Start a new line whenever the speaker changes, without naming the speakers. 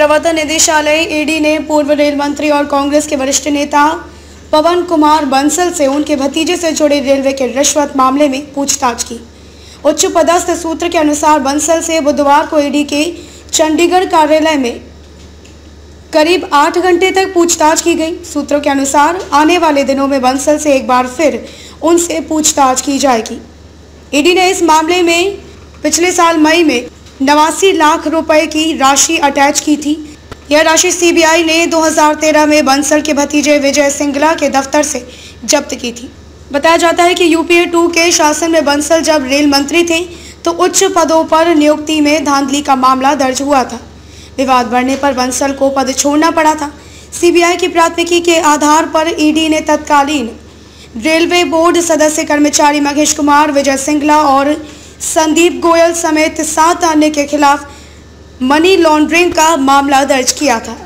प्रवर्तन निदेशालय ईडी ने पूर्व रेल मंत्री और कांग्रेस के वरिष्ठ नेता पवन कुमार बंसल से उनके भतीजे से जुड़े रेलवे के रिश्वत मामले में पूछताछ की। उच्च पदस्थ सूत्र के अनुसार बंसल से बुधवार को ईडी के चंडीगढ़ कार्यालय में करीब आठ घंटे तक पूछताछ की गई। सूत्रों के अनुसार आने वाले दिनों में बंसल से एक बार फिर उनसे पूछताछ की जाएगी। ईडी ने इस मामले में पिछले साल मई में नवासी लाख रुपए की राशि अटैच की थी। यह राशि सीबीआई ने 2013 में बंसल के भतीजे विजय सिंगला के दफ्तर से जब्त की थी। बताया जाता है कि यूपीए टू के शासन में बंसल जब रेल मंत्री थे तो उच्च पदों पर नियुक्ति में धांधली का मामला दर्ज हुआ था। विवाद बढ़ने पर बंसल को पद छोड़ना पड़ा था। सीबीआई की प्राथमिकी के आधार पर ईडी ने तत्कालीन रेलवे बोर्ड सदस्य कर्मचारी महेश कुमार, विजय सिंगला और संदीप गोयल समेत सात अन्य के खिलाफ मनी लॉन्ड्रिंग का मामला दर्ज किया था।